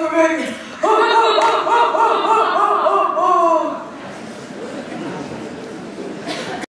looks meu for.